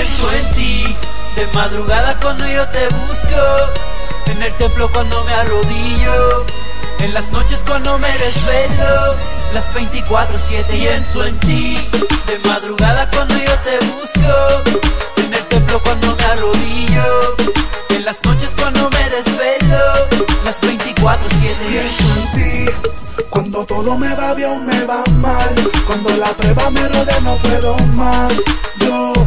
De madrugada cuando yo te busco, en el templo cuando me arrodillo, en las noches cuando me desvelo, las 24-7 pienso en ti. De madrugada cuando yo te busco, en el templo cuando me arrodillo, en las noches cuando me desvelo, las 24-7 Pienso en ti. Cuando todo me va bien me va mal Cuando la prueba me rodea no puedo más Yo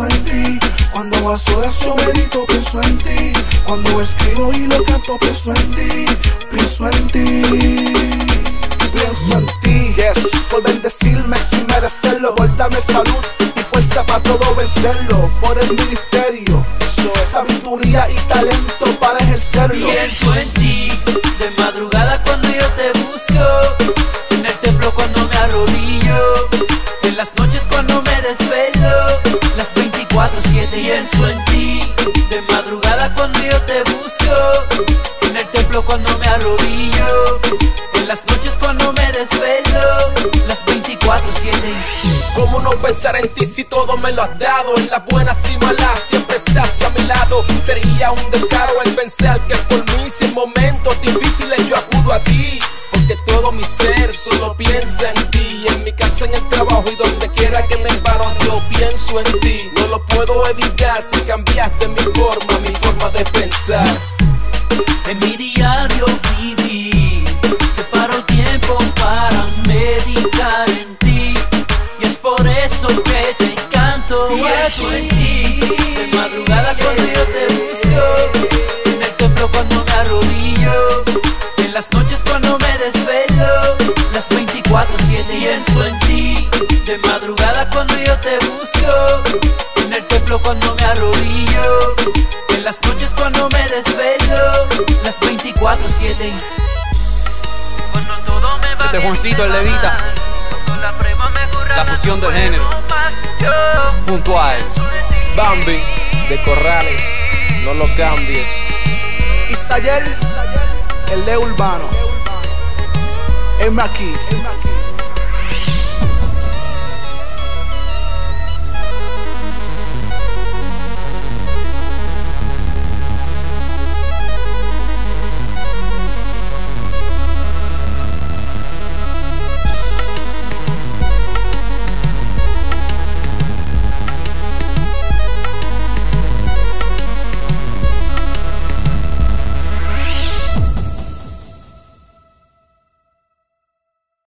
pienso en ti. Cuando a solas yo medito pienso en ti. Cuando escribo y lo canto pienso en ti Pienso en ti. Pienso en ti. Por bendecirme sin merecerlo Por darme salud y fuerza para todo vencerlo Por el ministerio. Sabiduría y talento para ejercerlo. Pienso en ti, de madrugada cuando yo te busco, en el templo cuando me arrodillo, en las noches cuando me desvelo, las 24-7 pienso en ti, de madrugada cuando yo te busco, en el templo cuando me arrodillo, en las noches cuando me desvelo, las 24-7. ¿Cómo no pensar en ti si todo me lo has dado? En las buenas y malas siempre estás a mi lado. Sería un descaro el pensar que por mí, si en momentos difíciles yo acudo a ti. Todo mi ser solo piensa en ti. En mi casa, en el trabajo y donde quiera que me paro, yo pienso en ti. No lo puedo evitar si cambiaste mi forma, mi forma de pensar. En mi diario vivir, separo tiempo para meditar en ti. Y es por eso que te canto Pienso en ti. De madrugada cuando yo te 24-7 pienso en ti. De madrugada cuando yo te busco, en el templo cuando me arrodillo, en las noches cuando me desvelo, las 24-7. Cuando todo me va Este es Juancito, el levita. La prueba me corre, La fusión del género. más yo Puntual. Bambi, de Corrales, no lo cambies. Isayel, el Leo Urbano. M aquí,